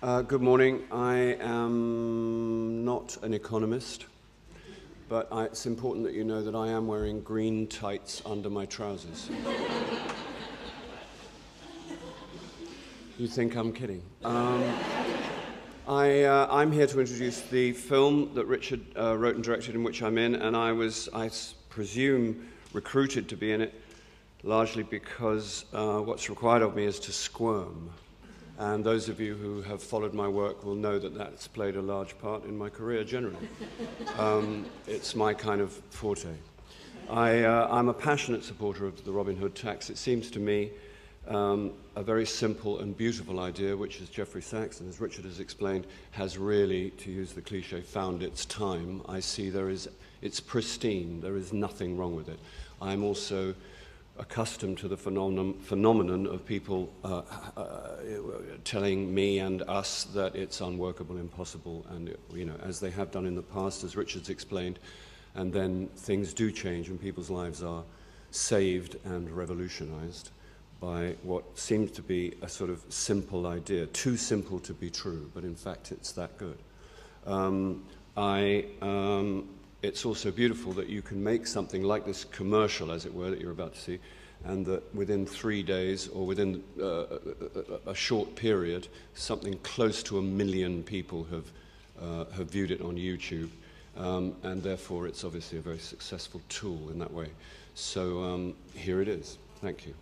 Uh, good morning. I am not an economist, but I, it's important that you know that I am wearing green tights under my trousers. you think I'm kidding? Um, I, am uh, here to introduce the film that Richard uh, wrote and directed, in which I'm in, and I was, I presume, recruited to be in it largely because uh, what's required of me is to squirm. And those of you who have followed my work will know that that's played a large part in my career generally. Um, it's my kind of forte. I, am uh, a passionate supporter of the Robin Hood tax. It seems to me um, a very simple and beautiful idea, which, as Jeffrey Sachs and as Richard has explained, has really, to use the cliche, found its time. I see there is, it's pristine. There is nothing wrong with it. I'm also accustomed to the phenomenon, phenomenon of people uh, uh, telling me and us that it's unworkable, impossible, and you know, as they have done in the past, as Richard's explained, and then things do change and people's lives are saved and revolutionized by what seems to be a sort of simple idea, too simple to be true, but in fact it's that good. Um, I um, it's also beautiful that you can make something like this commercial, as it were, that you're about to see, and that within three days or within uh, a, a, short period, something close to a million people have, uh, have viewed it on YouTube. Um, and therefore, it's obviously a very successful tool in that way. So um, here it is. Thank you.